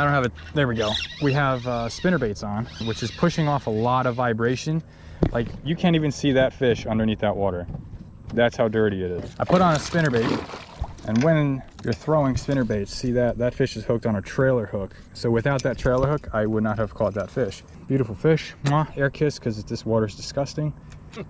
I don't have it. There we go. We have uh, spinner baits on, which is pushing off a lot of vibration. Like you can't even see that fish underneath that water. That's how dirty it is. I put on a spinner bait and when you're throwing spinner baits, see that that fish is hooked on a trailer hook. So without that trailer hook, I would not have caught that fish. Beautiful fish. Mwah, air kiss because this water is disgusting.